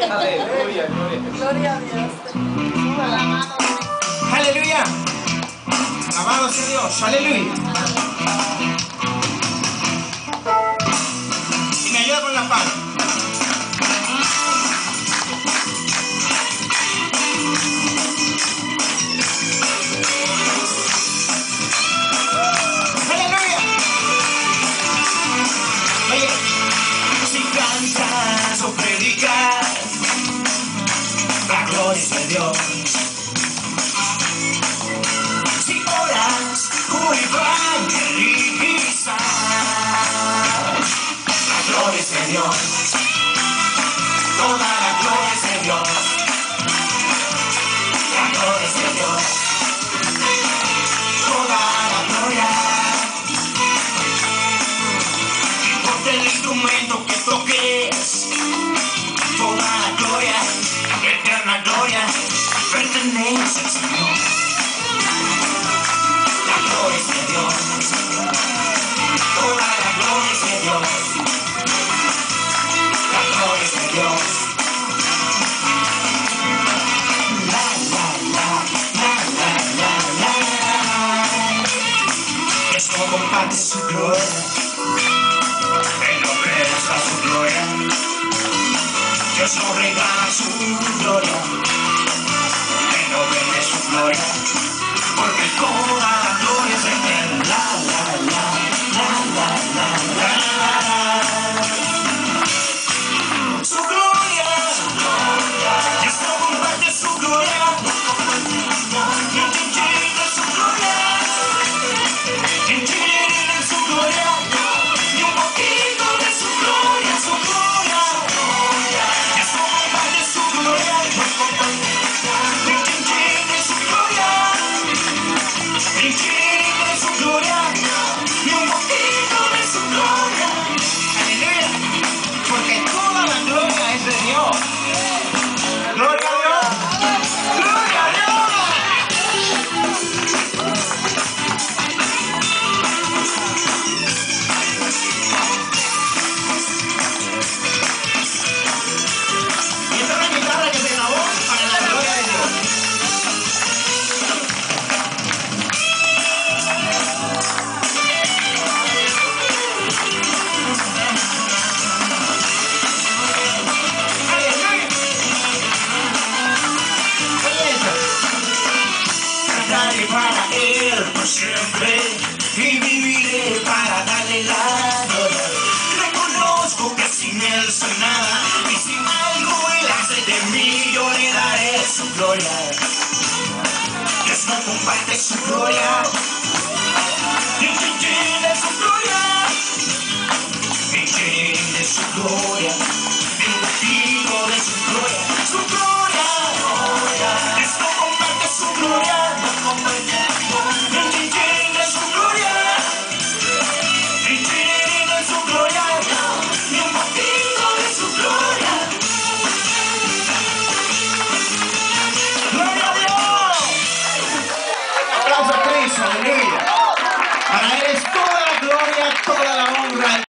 Aleluya, gloria. Gloria a Dios. Aleluya. Alabado sea Dios. Aleluya. Y me ayuda con la palma. predicar hoy se dio. Si horas jugaban y quizás, flores. comparte su gloria. Él no revela su gloria. Dios no regala su gloria. nada. Y si algo él hace de mí, yo le daré su gloria. Dios no comparte su gloria. Dios entiende su gloria. Entiende su gloria.